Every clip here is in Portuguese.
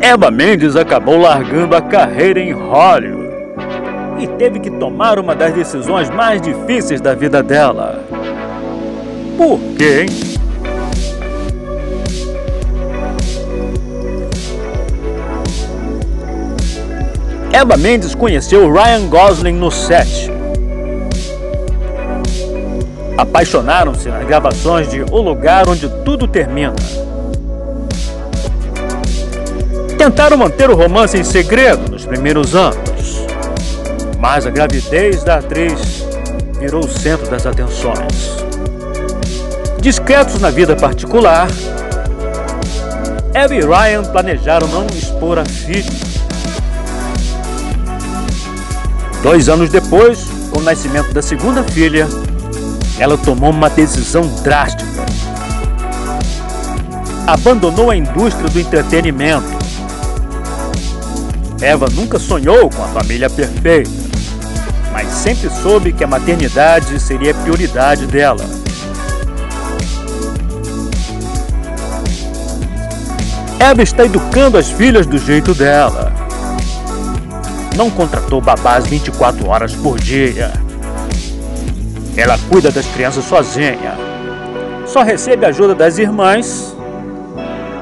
Eva Mendes acabou largando a carreira em Hollywood e teve que tomar uma das decisões mais difíceis da vida dela. Por quê? Eva Mendes conheceu Ryan Gosling no set. Apaixonaram-se nas gravações de O Lugar Onde Tudo Termina. Tentaram manter o romance em segredo nos primeiros anos, mas a gravidez da atriz virou o centro das atenções. Discretos na vida particular, Eva e Ryan planejaram não expor a filha Dois anos depois, com o nascimento da segunda filha, ela tomou uma decisão drástica. Abandonou a indústria do entretenimento. Eva nunca sonhou com a família perfeita, mas sempre soube que a maternidade seria a prioridade dela. Eva está educando as filhas do jeito dela não contratou babás 24 horas por dia. Ela cuida das crianças sozinha. Só recebe ajuda das irmãs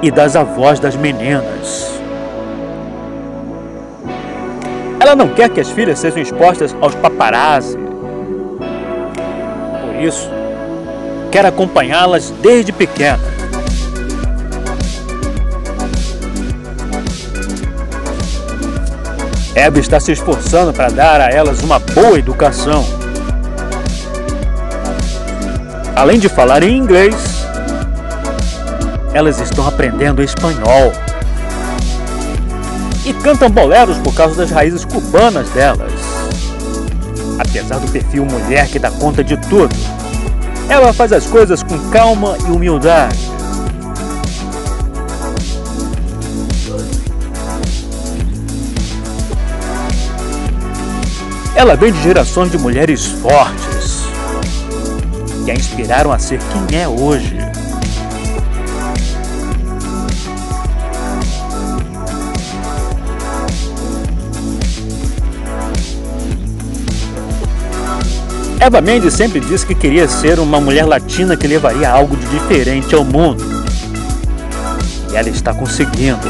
e das avós das meninas. Ela não quer que as filhas sejam expostas aos paparazzi. Por isso, quer acompanhá-las desde pequena. Eva está se esforçando para dar a elas uma boa educação. Além de falar em inglês, elas estão aprendendo espanhol. E cantam boleros por causa das raízes cubanas delas. Apesar do perfil mulher que dá conta de tudo, ela faz as coisas com calma e humildade. Ela vem de gerações de mulheres fortes que a inspiraram a ser quem é hoje. Eva Mendes sempre disse que queria ser uma mulher latina que levaria algo de diferente ao mundo. E ela está conseguindo.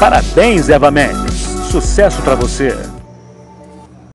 Parabéns, Eva Mendes. Sucesso para você.